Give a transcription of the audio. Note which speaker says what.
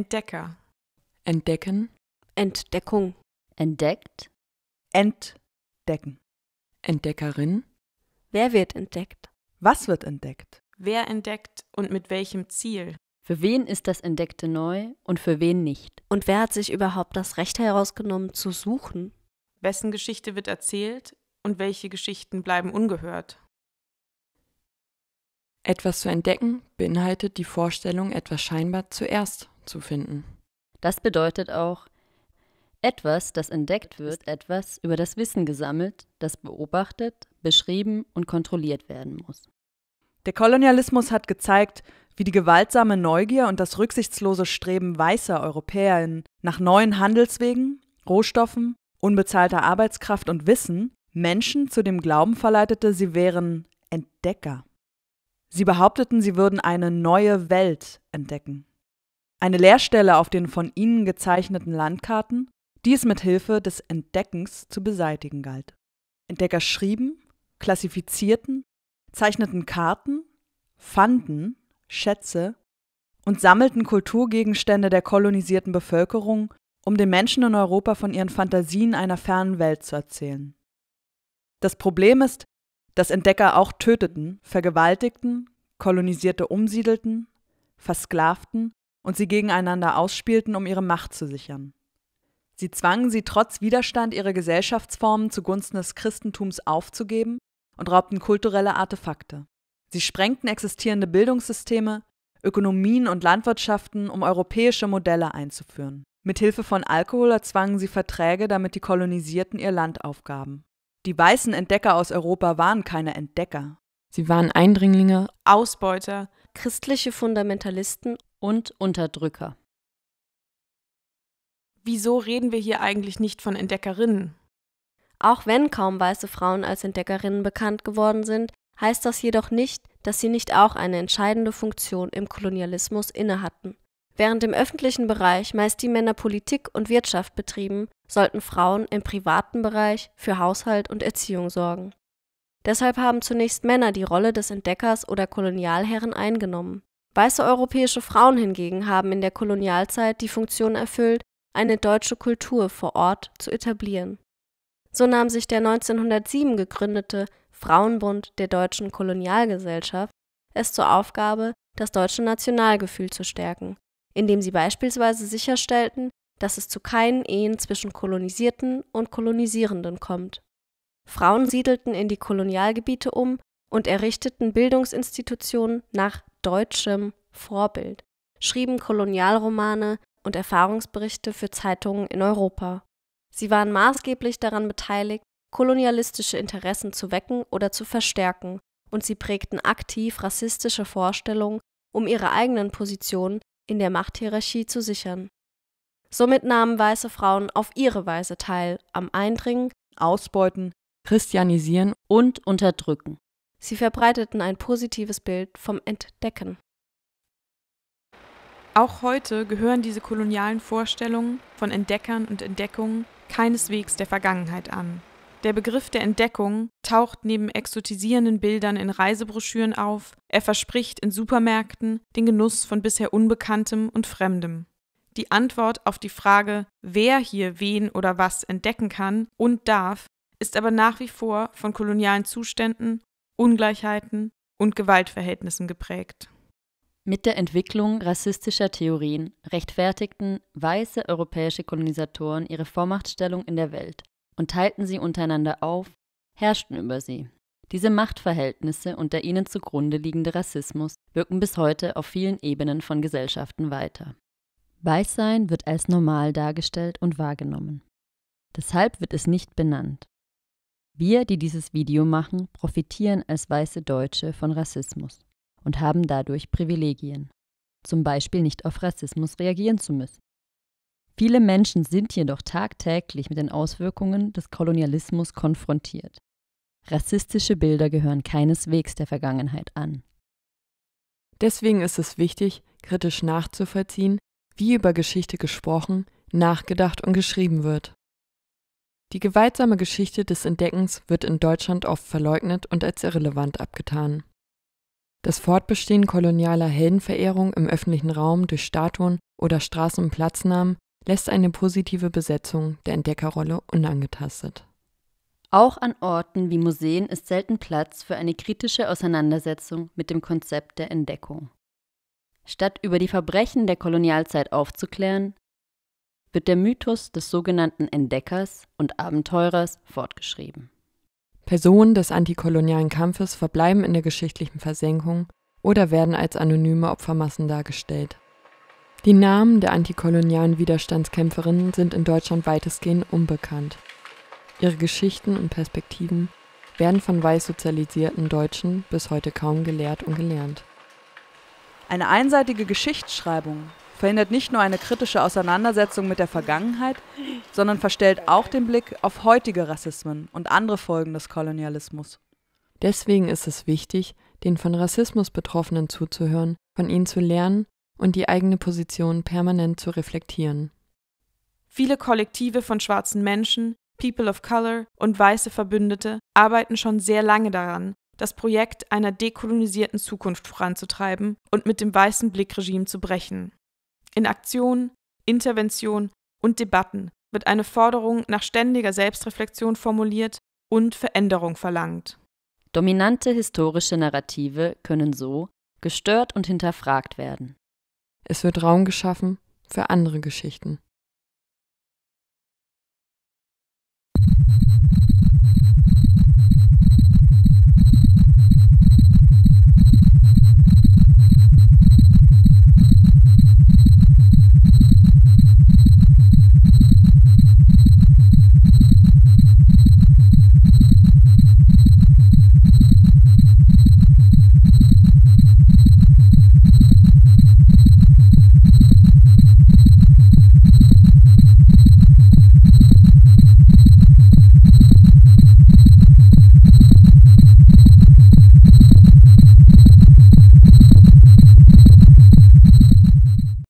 Speaker 1: Entdecker.
Speaker 2: Entdecken.
Speaker 3: Entdeckung.
Speaker 4: Entdeckt.
Speaker 5: Entdecken.
Speaker 2: Entdeckerin.
Speaker 3: Wer wird entdeckt?
Speaker 5: Was wird entdeckt?
Speaker 1: Wer entdeckt und mit welchem Ziel?
Speaker 4: Für wen ist das Entdeckte neu und für wen nicht?
Speaker 3: Und wer hat sich überhaupt das Recht herausgenommen zu suchen?
Speaker 1: Wessen Geschichte wird erzählt und welche Geschichten bleiben ungehört?
Speaker 2: Etwas zu entdecken beinhaltet die Vorstellung, etwas scheinbar zuerst zu finden.
Speaker 4: Das bedeutet auch, etwas, das entdeckt wird, etwas über das Wissen gesammelt, das beobachtet, beschrieben und kontrolliert werden muss.
Speaker 5: Der Kolonialismus hat gezeigt, wie die gewaltsame Neugier und das rücksichtslose Streben weißer EuropäerInnen nach neuen Handelswegen, Rohstoffen, unbezahlter Arbeitskraft und Wissen Menschen zu dem Glauben verleitete, sie wären Entdecker. Sie behaupteten, sie würden eine neue Welt entdecken. Eine Leerstelle auf den von ihnen gezeichneten Landkarten, die es mit Hilfe des Entdeckens zu beseitigen galt. Entdecker schrieben, klassifizierten, zeichneten Karten, fanden Schätze und sammelten Kulturgegenstände der kolonisierten Bevölkerung, um den Menschen in Europa von ihren Fantasien einer fernen Welt zu erzählen. Das Problem ist, dass Entdecker auch töteten, vergewaltigten, Kolonisierte umsiedelten, versklavten und sie gegeneinander ausspielten, um ihre Macht zu sichern. Sie zwangen sie trotz Widerstand ihre Gesellschaftsformen zugunsten des Christentums aufzugeben und raubten kulturelle Artefakte. Sie sprengten existierende Bildungssysteme, Ökonomien und Landwirtschaften, um europäische Modelle einzuführen. Mit Hilfe von Alkohol erzwangen sie Verträge, damit die Kolonisierten ihr Land aufgaben. Die weißen Entdecker aus Europa waren keine Entdecker.
Speaker 2: Sie waren Eindringlinge,
Speaker 1: Ausbeuter,
Speaker 3: christliche Fundamentalisten
Speaker 4: und Unterdrücker.
Speaker 1: Wieso reden wir hier eigentlich nicht von Entdeckerinnen?
Speaker 3: Auch wenn kaum weiße Frauen als Entdeckerinnen bekannt geworden sind, heißt das jedoch nicht, dass sie nicht auch eine entscheidende Funktion im Kolonialismus innehatten. Während im öffentlichen Bereich meist die Männer Politik und Wirtschaft betrieben, sollten Frauen im privaten Bereich für Haushalt und Erziehung sorgen. Deshalb haben zunächst Männer die Rolle des Entdeckers oder Kolonialherren eingenommen. Weiße europäische Frauen hingegen haben in der Kolonialzeit die Funktion erfüllt, eine deutsche Kultur vor Ort zu etablieren. So nahm sich der 1907 gegründete Frauenbund der deutschen Kolonialgesellschaft es zur Aufgabe, das deutsche Nationalgefühl zu stärken, indem sie beispielsweise sicherstellten, dass es zu keinen Ehen zwischen Kolonisierten und Kolonisierenden kommt. Frauen siedelten in die Kolonialgebiete um und errichteten Bildungsinstitutionen nach deutschem Vorbild, schrieben Kolonialromane und Erfahrungsberichte für Zeitungen in Europa. Sie waren maßgeblich daran beteiligt, kolonialistische Interessen zu wecken oder zu verstärken, und sie prägten aktiv rassistische Vorstellungen, um ihre eigenen Positionen in der Machthierarchie zu sichern. Somit nahmen weiße Frauen auf ihre Weise teil am Eindringen,
Speaker 5: Ausbeuten,
Speaker 2: Christianisieren
Speaker 4: und Unterdrücken.
Speaker 3: Sie verbreiteten ein positives Bild vom Entdecken.
Speaker 1: Auch heute gehören diese kolonialen Vorstellungen von Entdeckern und Entdeckungen keineswegs der Vergangenheit an. Der Begriff der Entdeckung taucht neben exotisierenden Bildern in Reisebroschüren auf, er verspricht in Supermärkten den Genuss von bisher Unbekanntem und Fremdem. Die Antwort auf die Frage, wer hier wen oder was entdecken kann und darf, ist aber nach wie vor von kolonialen Zuständen, Ungleichheiten und Gewaltverhältnissen geprägt.
Speaker 4: Mit der Entwicklung rassistischer Theorien rechtfertigten weiße europäische Kolonisatoren ihre Vormachtstellung in der Welt und teilten sie untereinander auf, herrschten über sie. Diese Machtverhältnisse und der ihnen zugrunde liegende Rassismus wirken bis heute auf vielen Ebenen von Gesellschaften weiter. Weißsein wird als normal dargestellt und wahrgenommen. Deshalb wird es nicht benannt. Wir, die dieses Video machen, profitieren als weiße Deutsche von Rassismus und haben dadurch Privilegien, zum Beispiel nicht auf Rassismus reagieren zu müssen. Viele Menschen sind jedoch tagtäglich mit den Auswirkungen des Kolonialismus konfrontiert. Rassistische Bilder gehören keineswegs der Vergangenheit an.
Speaker 2: Deswegen ist es wichtig, kritisch nachzuvollziehen, wie über Geschichte gesprochen, nachgedacht und geschrieben wird. Die gewaltsame Geschichte des Entdeckens wird in Deutschland oft verleugnet und als irrelevant abgetan. Das Fortbestehen kolonialer Heldenverehrung im öffentlichen Raum durch Statuen oder Straßen- und Platznamen lässt eine positive Besetzung der Entdeckerrolle unangetastet.
Speaker 4: Auch an Orten wie Museen ist selten Platz für eine kritische Auseinandersetzung mit dem Konzept der Entdeckung. Statt über die Verbrechen der Kolonialzeit aufzuklären, wird der Mythos des sogenannten Entdeckers und Abenteurers fortgeschrieben.
Speaker 2: Personen des antikolonialen Kampfes verbleiben in der geschichtlichen Versenkung oder werden als anonyme Opfermassen dargestellt. Die Namen der antikolonialen Widerstandskämpferinnen sind in Deutschland weitestgehend unbekannt. Ihre Geschichten und Perspektiven werden von weiß sozialisierten Deutschen bis heute kaum gelehrt und gelernt.
Speaker 5: Eine einseitige Geschichtsschreibung verhindert nicht nur eine kritische Auseinandersetzung mit der Vergangenheit, sondern verstellt auch den Blick auf heutige Rassismen und andere Folgen des Kolonialismus.
Speaker 2: Deswegen ist es wichtig, den von Rassismus Betroffenen zuzuhören, von ihnen zu lernen und die eigene Position permanent zu reflektieren.
Speaker 1: Viele Kollektive von schwarzen Menschen, People of Color und weiße Verbündete arbeiten schon sehr lange daran, das Projekt einer dekolonisierten Zukunft voranzutreiben und mit dem weißen Blickregime zu brechen. In Aktion, Intervention und Debatten wird eine Forderung nach ständiger Selbstreflexion formuliert und Veränderung verlangt.
Speaker 4: Dominante historische Narrative können so gestört und hinterfragt werden.
Speaker 2: Es wird Raum geschaffen für andere Geschichten.